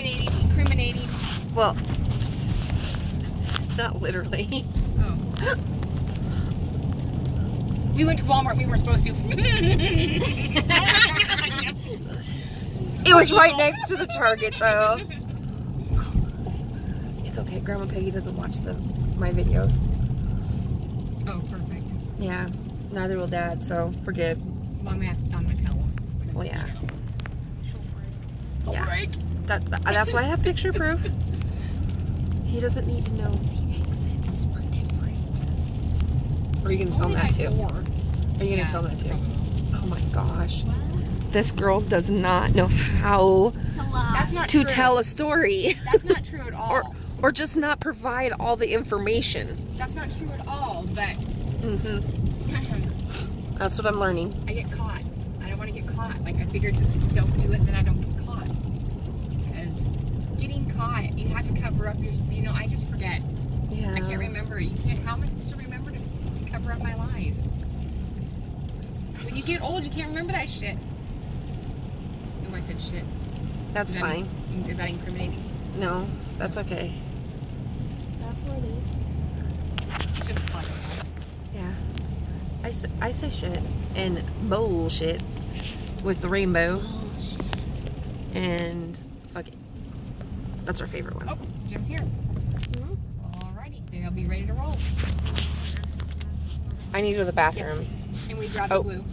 Incriminating, incriminating. Well, not literally. Oh. We went to Walmart. We weren't supposed to. It was right next to the Target, though. It's okay. Grandma Peggy doesn't watch the my videos. oh, perfect. Yeah, neither will Dad. So we're good. Well, I'm gonna, I'm gonna tell him. Well, yeah. you know, Yeah. All right. That, that- that's why I have picture proof. He doesn't need to know the exits. We're different. Are you gonna tell him that too? Are you gonna Yeah, tell that too? Oh my gosh. This girl does not know how It's a lie. That's not to true. tell a story That's not true at all. or or just not provide all the information. That's not true at all. But hmm That's what I'm learning. I get caught. I don't want to get caught. Like I figured, just don't do it, then I don't get caught. Because getting caught, you have to cover up your. You know, I just forget. Yeah. I can't remember. You can't. How am I supposed to remember to, to cover up my lies? When you get old, you can't remember that shit. Oh, I said shit. That's Is that- fine. Is that incriminating? No, that's okay. That's what it is. It's just fun. Yeah. I say, I say shit and bullshit with the rainbow and fuck it. That's our favorite one. Oh, Jim's here. Mm-hmm. Alrighty, they'll be ready to roll. I need to go to the Yes, bathroom. please. And we grabbed Oh. the blue.